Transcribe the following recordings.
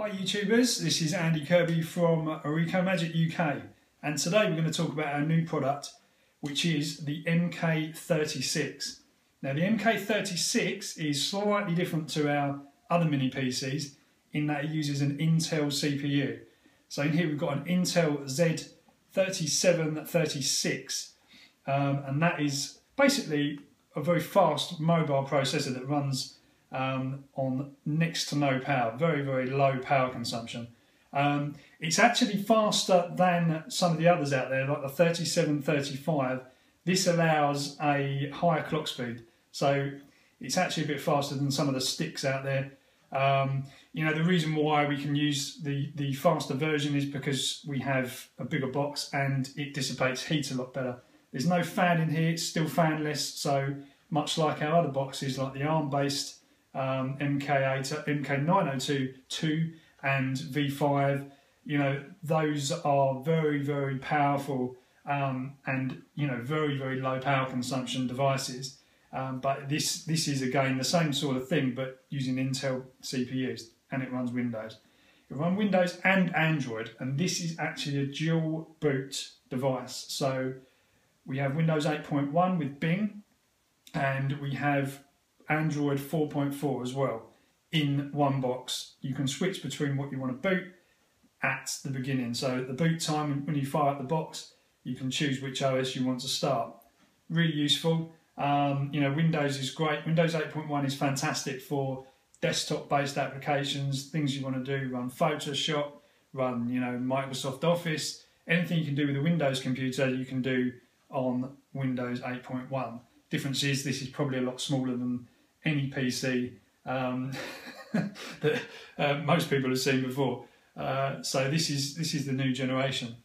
Hi YouTubers, this is Andy Kirby from Rikomagic UK and today we're going to talk about our new product which is the MK36. Now the MK36 is slightly different to our other mini PCs in that it uses an Intel CPU. So in here we've got an Intel Z3736 um, and that is basically a very fast mobile processor that runs um, on next to no power, very, very low power consumption. Um, it's actually faster than some of the others out there, like the 3735. This allows a higher clock speed, so it's actually a bit faster than some of the sticks out there. Um, you know, the reason why we can use the, the faster version is because we have a bigger box and it dissipates heat a lot better. There's no fan in here, it's still fanless, so much like our other boxes, like the ARM-based um, MK8, MK902 2 and V5. You know, those are very, very powerful um, and you know very, very low power consumption devices. Um, but this this is again the same sort of thing, but using Intel CPUs, and it runs Windows. It runs Windows and Android, and this is actually a dual boot device. So we have Windows 8.1 with Bing, and we have Android 4.4 as well in one box. You can switch between what you want to boot at the beginning. So at the boot time, when you fire up the box, you can choose which OS you want to start. Really useful. Um, you know, Windows is great. Windows 8.1 is fantastic for desktop-based applications, things you want to do, run Photoshop, run, you know, Microsoft Office, anything you can do with a Windows computer, you can do on Windows 8.1. Difference is this is probably a lot smaller than any PC um, that uh, most people have seen before. Uh, so this is this is the new generation.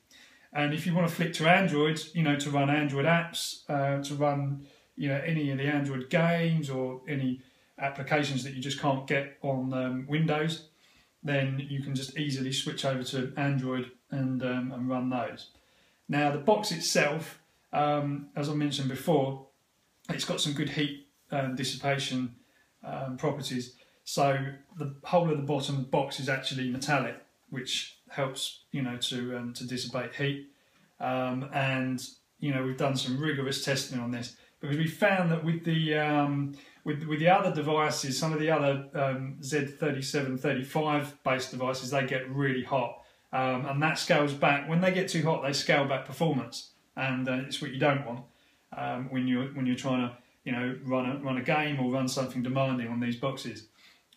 And if you want to flick to Android, you know, to run Android apps, uh, to run you know any of the Android games or any applications that you just can't get on um, Windows, then you can just easily switch over to Android and um, and run those. Now the box itself, um, as I mentioned before, it's got some good heat um, dissipation um, properties. So the whole of the bottom box is actually metallic, which helps you know to um, to dissipate heat. Um, and you know we've done some rigorous testing on this because we found that with the um, with with the other devices, some of the other um, Z3735 based devices, they get really hot, and that scales back. When they get too hot, they scale back performance, and uh, it's what you don't want when you're when you're trying to you know, run a, run a game or run something demanding on these boxes.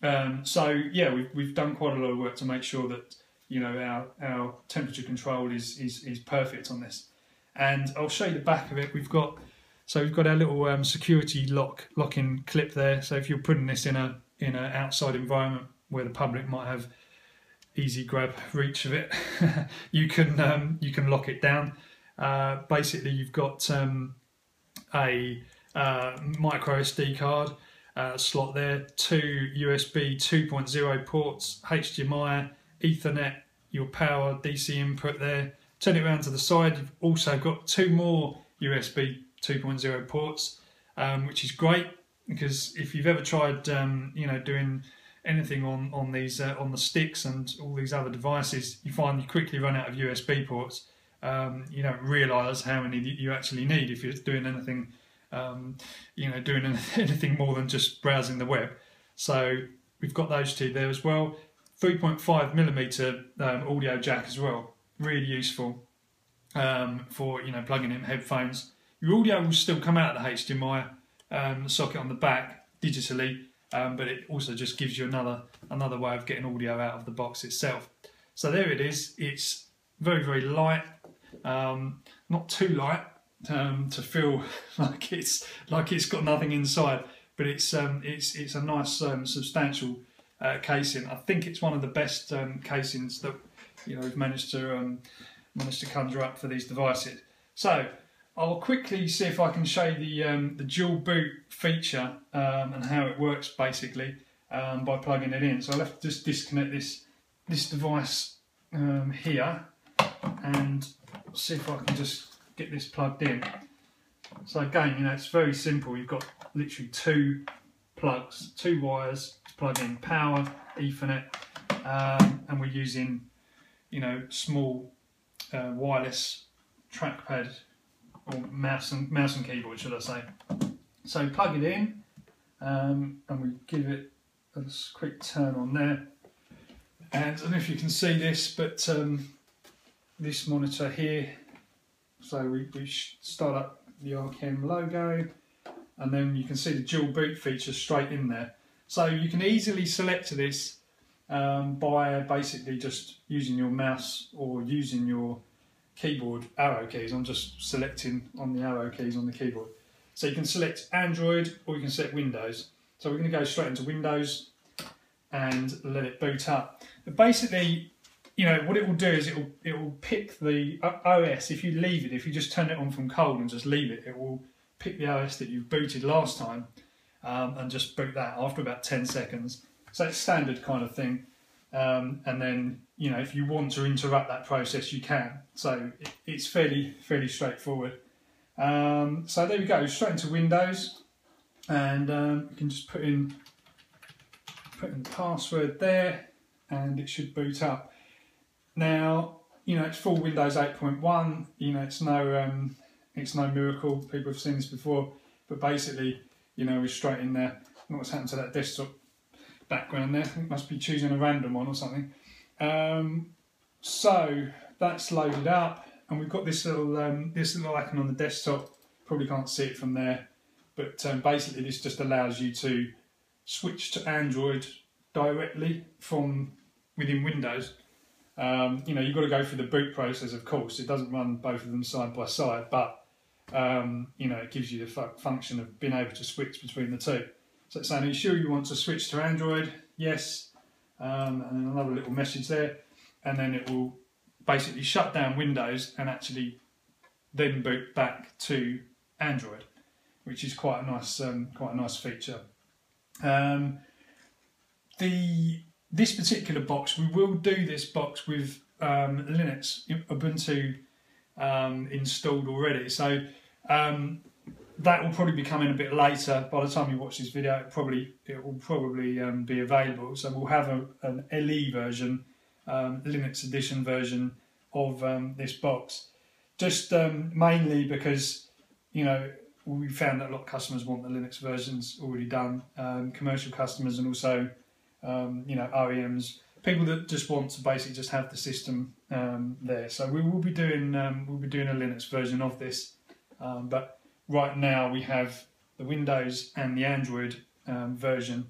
Um, so yeah, we've, we've done quite a lot of work to make sure that you know our, our temperature control is, is, is perfect on this. And I'll show you the back of it. We've got so we've got our little um, security lock lock-in clip there. So if you're putting this in a in an outside environment where the public might have easy grab reach of it, you can um, you can lock it down. Uh, basically, you've got um, a uh, micro SD card uh, slot there, two USB 2.0 ports, HDMI, Ethernet, your power DC input there. Turn it around to the side, you've also got two more USB 2.0 ports, um, which is great because if you've ever tried, um, you know, doing anything on on these uh, on the sticks and all these other devices, you find you quickly run out of USB ports. Um, you don't realise how many you actually need if you're doing anything um, you know, doing anything more than just browsing the web. So we've got those two there as well. 3.5 millimeter um, audio jack as well, really useful um, for you know plugging in headphones. Your audio will still come out of the HDMI um, socket on the back digitally, um, but it also just gives you another another way of getting audio out of the box itself. So there it is. It's very very light, um, not too light, um, to feel like it's like it's got nothing inside. But it's um, it's it's a nice um, substantial uh, casing. I think it's one of the best um, casings that you know we've managed to um, managed to conjure up for these devices. So I'll quickly see if I can show you the um, the dual boot feature and how it works basically by plugging it in. So I'll have to just disconnect this this device here and see if I can just get this plugged in. So again, you know, it's very simple. You've got literally two plugs, two wires to plug in power, Ethernet, um, and we're using, you know, small uh, wireless trackpad or mouse and mouse and keyboard, should I say? So plug it in, um, and we give it a quick turn on there. And I don't know if you can see this, but um, this monitor here. So we, we start up the RKM logo, and then you can see the dual boot feature straight in there. So you can easily select this um, by basically just using your mouse or using your keyboard arrow keys. I'm just selecting on the arrow keys on the keyboard. So you can select Android or you can select Windows. So we're going to go straight into Windows and let it boot up. But basically, you know, what it will do is it will it will pick the OS. If you leave it, if you just turn it on from cold and just leave it, it will pick the OS that you've booted last time um, and just boot that after about 10 seconds. So it's standard kind of thing. Um, and then, you know, if you want to interrupt that process, you can. So it, it's fairly, fairly straightforward. Um, so there we go, straight into Windows. And um, you can just put in, put in the password there and it should boot up. Now, you know, it's full Windows 8.1, you know, it's no, um, it's no miracle. People have seen this before, but basically, you know, we're straight in there. What's happened to that desktop background there. It must be choosing a random one or something. Um, so that's loaded up, and we've got this little um, this little icon on the desktop. Probably can't see it from there, but um, basically this just allows you to switch to Android directly from within Windows. Um, you know, you've got to go through the boot process, of course. It doesn't run both of them side by side, but um, you know, it gives you the function of being able to switch between the two. So it's saying, are you sure you want to switch to Android? Yes. Um, and then another little message there. And then it will basically shut down Windows and actually then boot back to Android, which is quite a nice, um, quite a nice feature. Um, the this particular box, we will do this box with um, Linux Ubuntu um, installed already. So um, that will probably be coming a bit later. By the time you watch this video, it probably it will probably um, be available. So we'll have a, an LE version, um, Linux edition version of um, this box, just um, mainly because you know we found that a lot of customers want the Linux versions already done, commercial customers and also um, you know OEMs, people that just want to basically just have the system there. So we will be doing we'll be doing a Linux version of this, but right now we have the Windows and the Android um, version.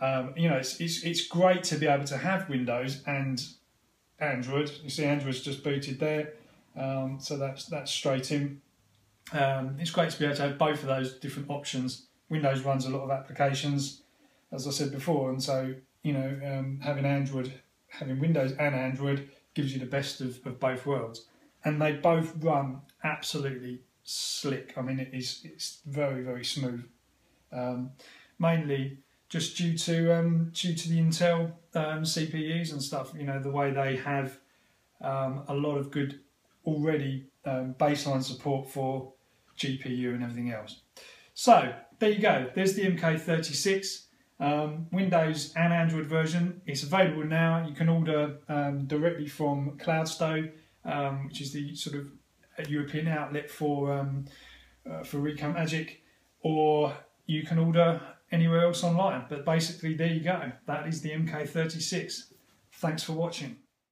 Um, you know, it's, it's, it's great to be able to have Windows and Android. You see, Android's just booted there, um, so that's that's straight in. Um, it's great to be able to have both of those different options. Windows runs a lot of applications, as I said before, and so you know, um, having Android, having Windows and Android gives you the best of, of both worlds, and they both run absolutely slick. I mean, it is it's very very smooth. Um, mainly just due to um, due to the Intel um, CPUs and stuff. You know the way they have um, a lot of good already um, baseline support for GPU and everything else. So there you go. There's the MK36 um, Windows and Android version. It's available now. You can order directly from Cloudsto, which is the sort of European outlet for um, uh, for Rikomagic, or you can order anywhere else online. But basically, there you go. That is the MK36. Thanks for watching.